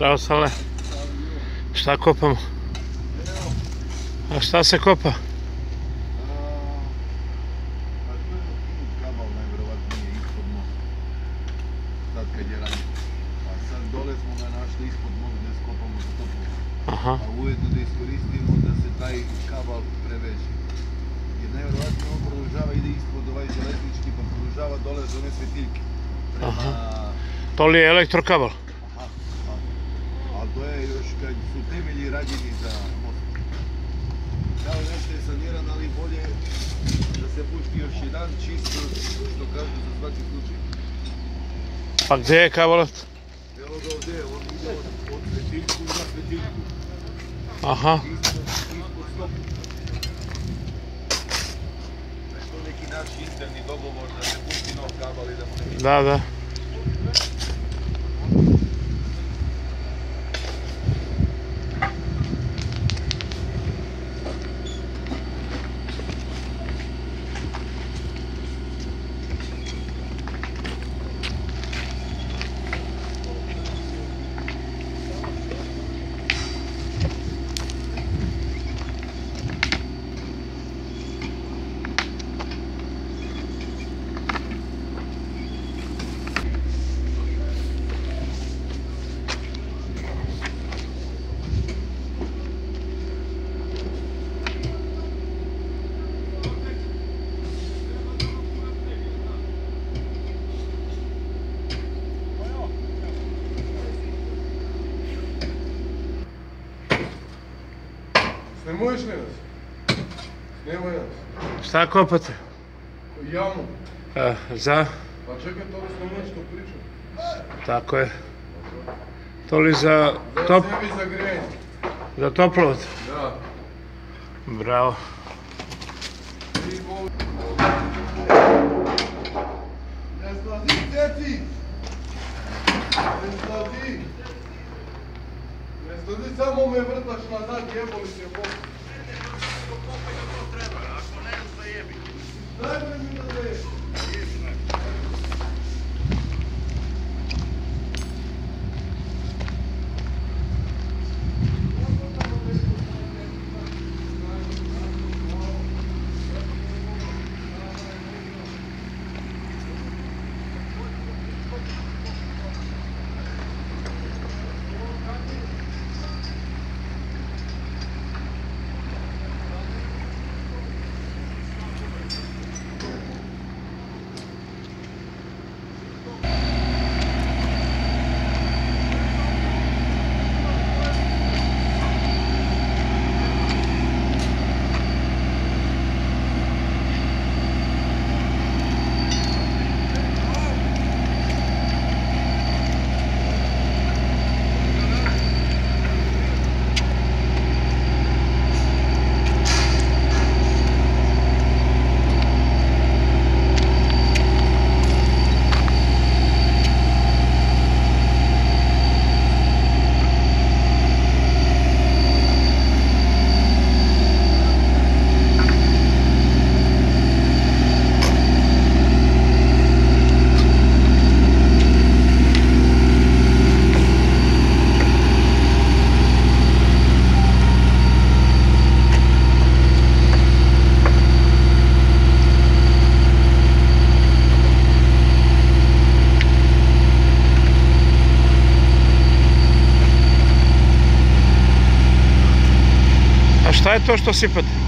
Bravo Sale. Šta kopamo? A šta se kopa? Pa. Sad kad je radio. A sad dole smo ga našli ispod mosta gdje skopamo za toplu. Aha. A ujedno da iskoristimo da se taj kabal preveže. Jer najvjerovatnije on produžava, ide ispod ovaj železnički pa produžava dole za one. Prema... Aha. To li je elektrokabel? Aha, aha. Ali to je još kad su temelji rađeni za most. Kao nešto je saniran, ali bolje da se pušti još jedan čisto, što kažu za svaki slučaj. Pa gdje je kabel? Evo ga ovdje, on ide od, od svetiljku na svetiljku. Aha. Ispod, ispod stopu. Je to neki naš interni dogovor da se pusti nov kabel i da mu neki... Da, da. можеш не да си. Нема јас. Шта копате? Јаму. А, за? Па чекай, тоа основно што причам. Тако е. Толи за топ... За себе за грејање. За топлот? Да. Браво. Не слади, дети! Не слади! Не слади, само ме врташ назад, јеболи се, Бог. A šta je to što sipate?